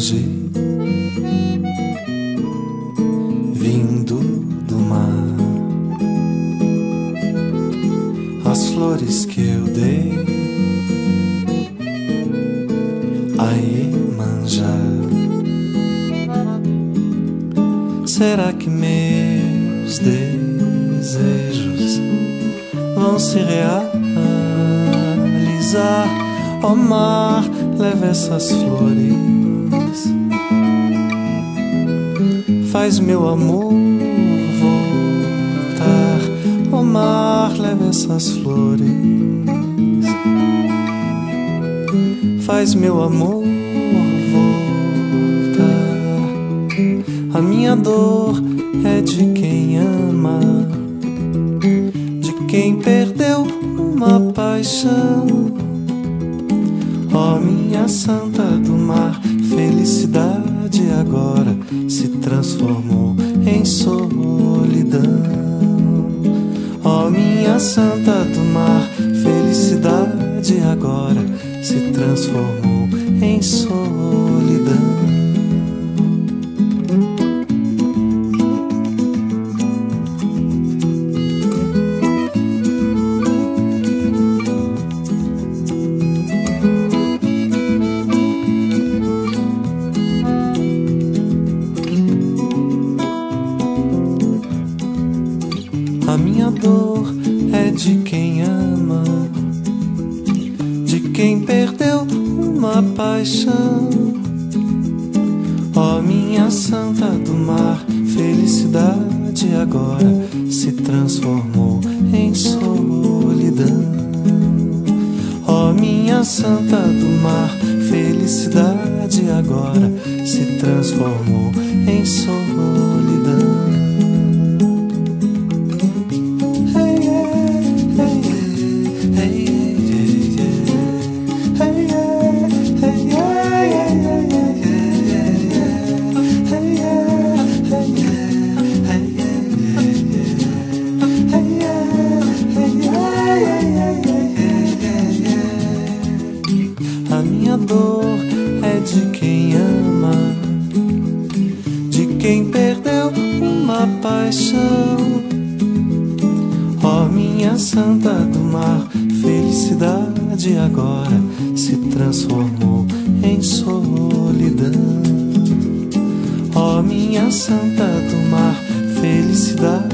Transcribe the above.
hoje, vindo do mar, as flores que eu dei a manjar. Será que meus desejos vão se realizar? Ó oh, mar, leve essas flores. Faz meu amor voltar. Oh, mar, leve essas flores. Faz meu amor voltar. A minha dor é de quem ama, de quem perdeu uma paixão Ó oh, minha santa do mar, felicidade agora se transformou em solidão. Ó oh, minha santa do mar, felicidade agora se transformou em solidão. A minha dor é de quem ama, de quem perdeu uma paixão. Ó oh, minha santa do mar, felicidade agora se transformou em solidão. Ó oh, minha santa do mar, felicidade agora se transformou em solidão. Quem perdeu uma paixão. Ó oh, minha santa do mar, felicidade agora se transformou em solidão. Ó oh, minha santa do mar, felicidade